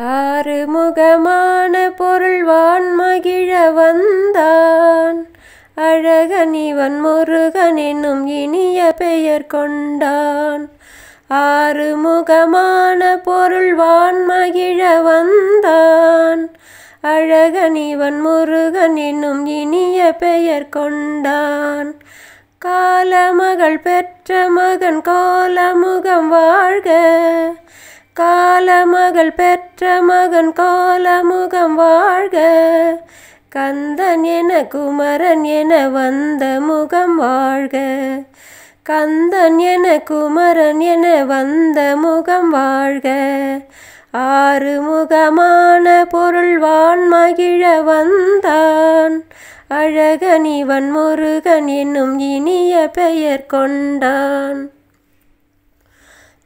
ஆறுமுகமான பொருள் வான்மகிழ வந்தான். அழகன் இவன் முருகன் என்னும் இனிய பெயர் கொண்டான். ஆறுமுகமான பொருள் வான்மகிழ வந்தான். அழகன் இவன் முருகன் என்னும் இனிய பெயர் கொண்டான். காலமகள் பெற்ற மகன் கோலமுகம் வாழ்க. காலமகள் பெற்ற மகன் காலமுகம் வாழ்க. கந்தன் என குமரன் என வந்த முகம் வாழ்க. கந்தன் என குமரன் என வந்த முகம் வாழ்க. ஆறுமுகமான பொருள் வான்மகிழ வந்தான். அழகன் இவன் முருகன் என்னும் இனிய பெயர் கொண்டான்.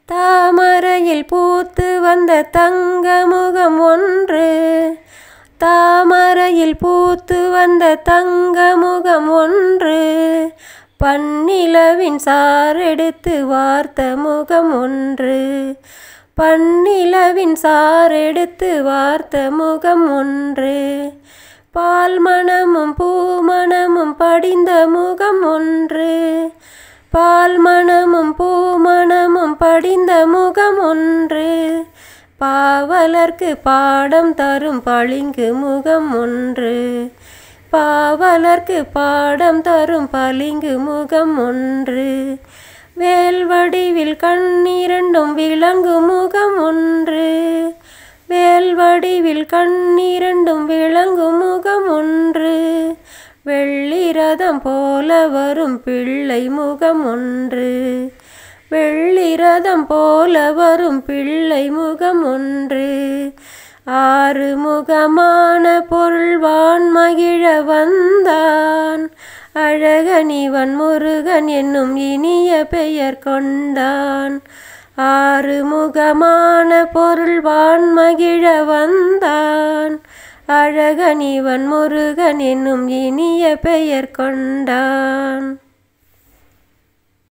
தாமரையில் பூத்து வந்த தங்க முகம் ஒன்று. தாமரையில் பூத்து வந்த தங்க முகம் ஒன்று. பன்னிலவின் சாரெடுத்து வார்த்த முகம் ஒன்று. பன்னிலவின் சாரெடுத்து வார்த்த முகம் ஒன்று. பால் மணமும் பூமணமும் படிந்த முகம் ஒன்று. பால் மணமும் பூ படிந்த முகம் ஒன்று பாவலர்க்கு பாடம் தரும் பளிங்கு முகம் ஒன்று பாவலர்க்கு பாடம் தரும் பளிங்கு முகம் ஒன்று வேல் வடிவில் கண்ணிரண்டும் விளங்கு முகம் ஒன்று வேல் வடிவில் கண்ணிரண்டும் விளங்கு முகம் ஒன்று வெள்ளி ரதம் போல வரும் பிள்ளை முகம் ஒன்று வெள்ளிரதம் போல வரும் பிள்ளை முகம் ஒன்று ஆறு முகமான பொருள்வான் மகிழ வந்தான். அழகனிவன் முருகன் என்னும் இனிய பெயர் கொண்டான். ஆறு முகமான பொருள்வான் மகிழ வந்தான். அழகனிவன் முருகன் என்னும் இனிய பெயர் கொண்டான்.